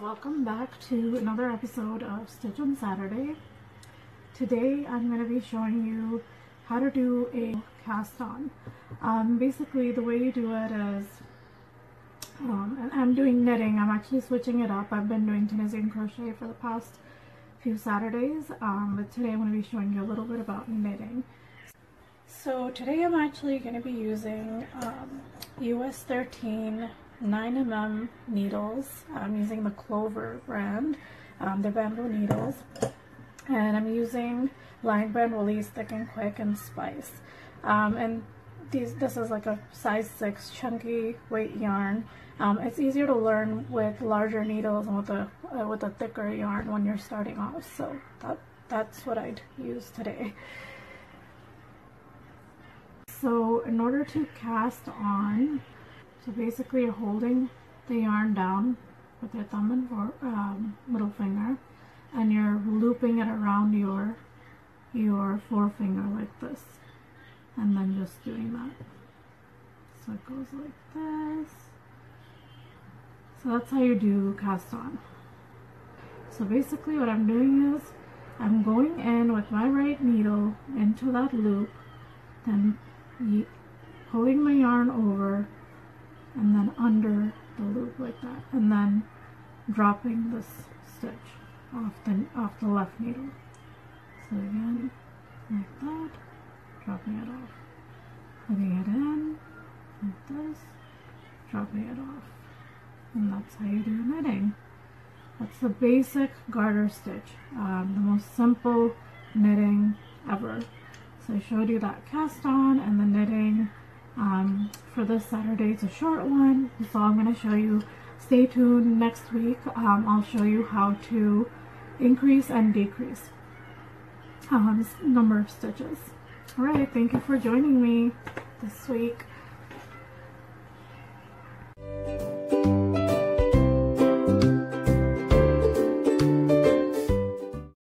welcome back to another episode of Stitch on Saturday. Today I'm going to be showing you how to do a cast on. Um, basically the way you do it is, um, and I'm doing knitting, I'm actually switching it up. I've been doing Tunisian crochet for the past few Saturdays, um, but today I'm going to be showing you a little bit about knitting. So today I'm actually going to be using um, US 13 9mm needles. I'm using the Clover brand. Um, they're bamboo needles. And I'm using Lion Brand Wool-Ease Thick and Quick and Spice. Um, and these, this is like a size 6 chunky weight yarn. Um, it's easier to learn with larger needles and with a, uh, with a thicker yarn when you're starting off. So that, that's what I'd use today. In order to cast on, so basically you're holding the yarn down with your thumb and for, um, middle finger and you're looping it around your your forefinger like this and then just doing that. So it goes like this. So that's how you do cast on. So basically what I'm doing is I'm going in with my right needle into that loop, then pulling my yarn over and then under the loop like that and then dropping this stitch off the off the left needle. So again like that dropping it off. Putting it in like this dropping it off. And that's how you do knitting. That's the basic garter stitch. Um, the most simple so I showed you that cast on and the knitting um, for this Saturday. It's a short one, so I'm going to show you. Stay tuned next week. Um, I'll show you how to increase and decrease um, number of stitches. Alright, thank you for joining me.